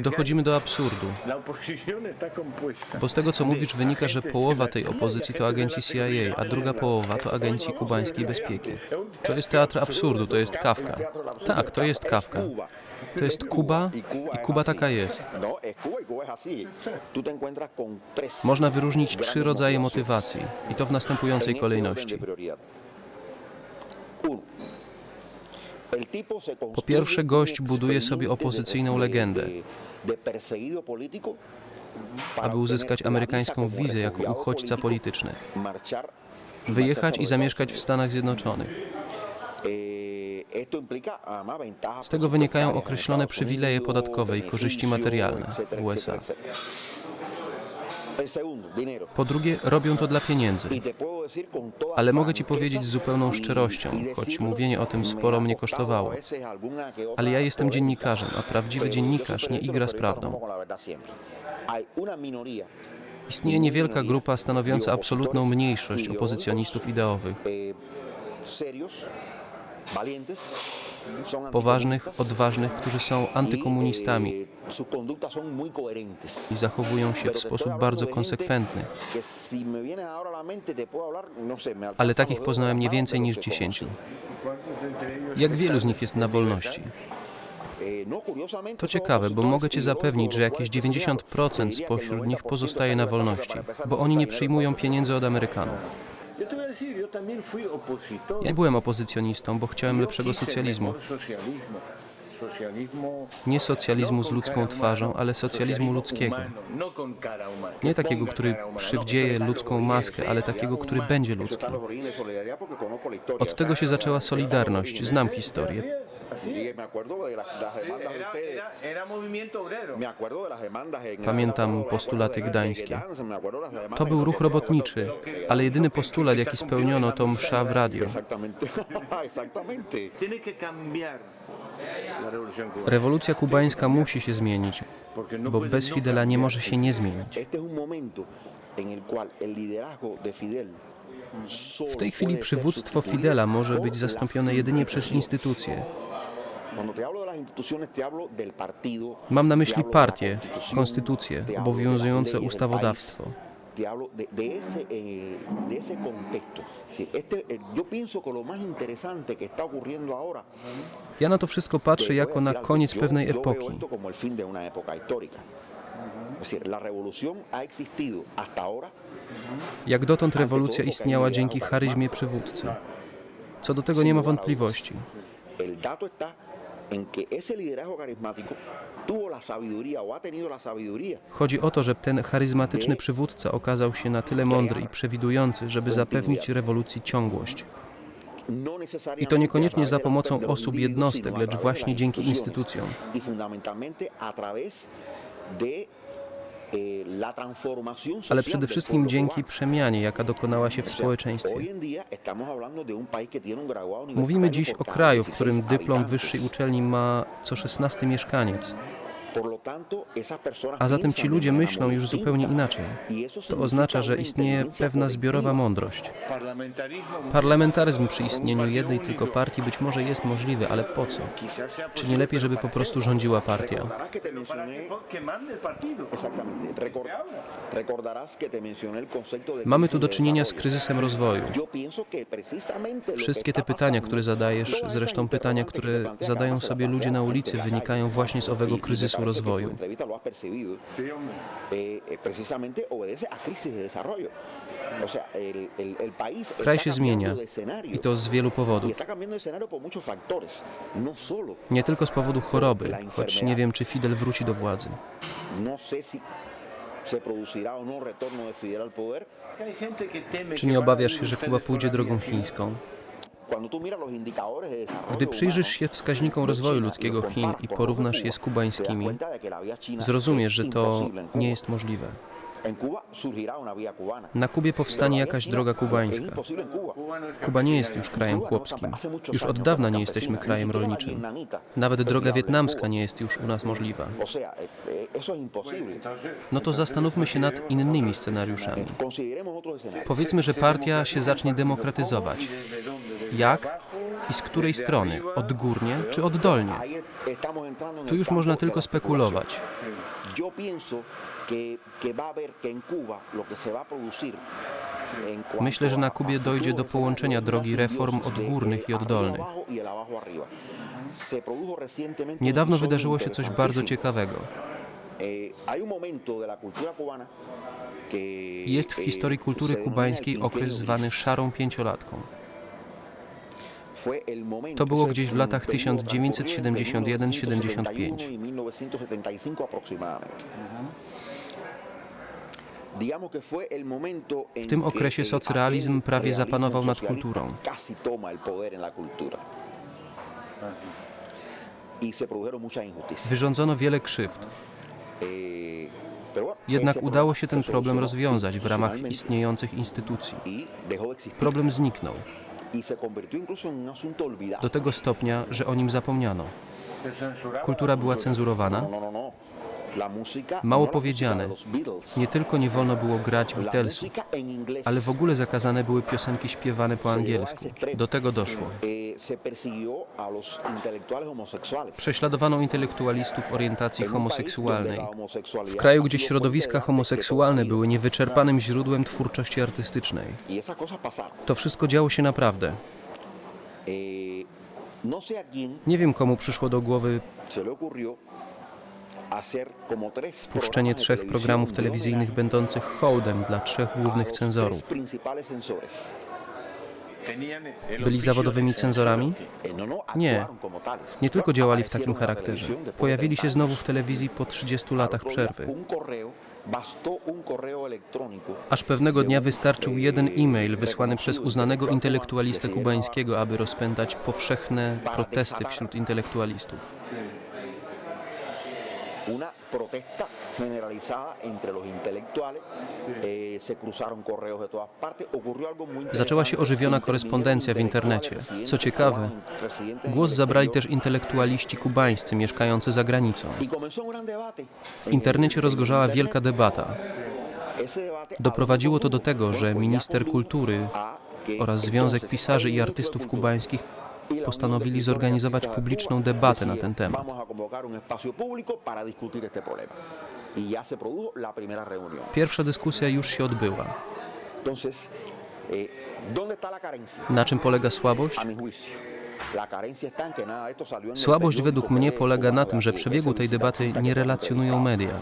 Dochodzimy do absurdu, bo z tego co mówisz wynika, że połowa tej opozycji to agenci CIA, a druga połowa to agenci kubańskiej bezpieki. To jest teatr absurdu, to jest Kafka. Tak, to jest Kafka. To jest Kuba i Kuba taka jest. Można wyróżnić trzy rodzaje motywacji i to w następującej kolejności. Po pierwsze, gość buduje sobie opozycyjną legendę, aby uzyskać amerykańską wizę jako uchodźca polityczny, wyjechać i zamieszkać w Stanach Zjednoczonych. Z tego wynikają określone przywileje podatkowe i korzyści materialne w USA. Po drugie, robią to dla pieniędzy. Ale mogę Ci powiedzieć z zupełną szczerością, choć mówienie o tym sporo mnie kosztowało. Ale ja jestem dziennikarzem, a prawdziwy dziennikarz nie igra z prawdą. Istnieje niewielka grupa stanowiąca absolutną mniejszość opozycjonistów ideowych, poważnych, odważnych, którzy są antykomunistami i zachowują się w sposób bardzo konsekwentny. Ale takich poznałem nie więcej niż dziesięciu. Jak wielu z nich jest na wolności? To ciekawe, bo mogę Cię zapewnić, że jakieś 90% spośród nich pozostaje na wolności, bo oni nie przyjmują pieniędzy od Amerykanów. Ja byłem opozycjonistą, bo chciałem lepszego socjalizmu. Nie socjalizmu z ludzką twarzą, ale socjalizmu ludzkiego. Nie takiego, który przywdzieje ludzką maskę, ale takiego, który będzie ludzki. Od tego się zaczęła Solidarność. Znam historię. Pamiętam postulaty gdańskie. To był ruch robotniczy, ale jedyny postulat, jaki spełniono, to msza w radio. Rewolucja kubańska musi się zmienić, bo bez Fidela nie może się nie zmienić. W tej chwili przywództwo Fidela może być zastąpione jedynie przez instytucje. Mam na myśli partię, konstytucję, obowiązujące ustawodawstwo. te hablo de, de, ese, eh, de ese contexto. Sí, este, eh, yo pienso que lo más interesante que está ocurriendo ahora Ja na to wszystko patrzę jako na koniec pewnej epoki. Jak dotąd rewolucja istniała dzięki charyzmie przywódcy. Co do tego nie ma wątpliwości. El dato está en que ese liderazgo carismático tuvo la sabiduría o ha tenido la sabiduría Chodzi o to, że ten charyzmatyczny przywódca okazał się na tyle mądry i przewidujący, żeby zapewnić rewolucji ciągłość. no I to niekoniecznie za pomocą osób jednostek, lecz właśnie dzięki instytucjom. Ale przede wszystkim dzięki przemianie, jaka dokonała się w społeczeństwie. Mówimy dziś o kraju, w 16 którym dyplom wyższej uczelni ma co 16 mieszkaniec. A zatem ci ludzie myślą już zupełnie inaczej. Y To oznacza, że istnieje pewna zbiorowa mądrość. Parlamentaryzm przy istnieniu jednej tylko partii być może jest możliwy, ale po co? Czy nie lepiej, żeby po prostu rządziła partia? Mamy tu do czynienia z kryzysem rozwoju. Wszystkie te pytania, które zadajesz, zresztą pytania, które zadają sobie ludzie na ulicy, wynikają właśnie z Y- owego y me kryzysu rozwoju. Eh, eh, Kraj się zmienia i to z wielu Y powodów. factores, no. Nie tylko z powodu choroby, choć nie wiem, czy Fidel wróci do władzy. No no. Czy nie obawiasz się, że Kuba pójdzie drogą chińską? Gdy przyjrzysz się wskaźnikom rozwoju y ludzkiego Chin i porównasz je z kubańskimi, zrozumiesz, es że to nie jest możliwe. Na Kubie powstanie jakaś droga Es kubańska. Kuba nie jest już krajem no chłopskim. Już od no dawna es nie jesteśmy krajem rolniczym. Nawet droga wietnamska nie jest już u nas możliwa. Eh, eh. No to zastanówmy się nad innymi scenariuszami. Powiedzmy, że partia się zacznie demokratyzować. Jak? I z której strony? Odgórnie czy oddolnie? Tu już można tylko spekulować. Myślę, że na Kubie dojdzie do połączenia drogi reform odgórnych i oddolnych. Niedawno wydarzyło się coś bardzo ciekawego. Jest w historii kultury kubańskiej okres zwany szarą pięciolatką. To było gdzieś w latach 1971-75. W tym okresie socrealizm prawie zapanował nad kulturą. Wyrządzono wiele krzywd. Jednak udało się ten problem rozwiązać w ramach istniejących instytucji. Problem zniknął. Do tego stopnia, że o nim zapomniano. Kultura była cenzurowana. Mało powiedziane. Nie tylko nie wolno było grać Beatlesów, ale w ogóle zakazane były piosenki śpiewane po angielsku. Do tego doszło. Prześladowano intelektualistów orientacji homoseksualnej. W kraju, gdzie środowiska homoseksualne były niewyczerpanym źródłem twórczości artystycznej. To wszystko działo się naprawdę. Nie wiem, komu przyszło do głowy puszczenie trzech programów telewizyjnych będących hołdem dla trzech głównych cenzorów. Byli zawodowymi cenzorami? Nie. Nie tylko działali w takim charakterze. Pojawili się znowu w telewizji po 30 latach przerwy. Aż pewnego dnia wystarczył jeden e-mail wysłany przez uznanego intelektualistę kubańskiego, aby rozpętać powszechne protesty wśród intelektualistów. Una protesta generalizada entre los intelectuales. Eh, se cruzaron correos de todas partes. Ocurrió algo muy Zaczęła się ożywiona korespondencja w internecie. Co ciekawe, głos zabrali też intelektualiści kubańscy mieszkający za granicą. W internecie rozgorzała wielka debata. Doprowadziło to do tego, że minister kultury oraz Związek Pisarzy i Artystów Kubańskich postanowili zorganizować publiczną debatę na ten temat. Pierwsza dyskusja już się odbyła. Na czym polega słabość? Słabość według mnie polega na tym, że przebiegu tej debaty nie relacjonują media.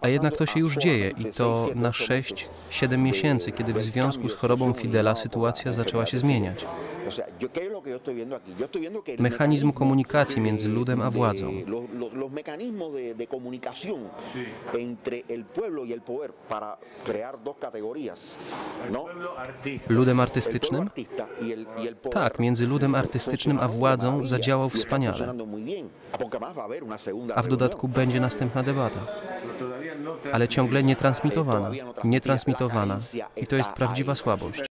A jednak to się już dzieje i to na 6-7 miesięcy, kiedy w związku z chorobą Fidela sytuacja zaczęła się zmieniać. Mechanizm komunikacji między ludem a władzą. Ludem artystycznym? Tak, między ludem artystycznym a władzą zadziałał wspaniale. A w dodatku będzie następna debata. Ale ciągle nietransmitowana. Nietransmitowana. I to jest prawdziwa słabość.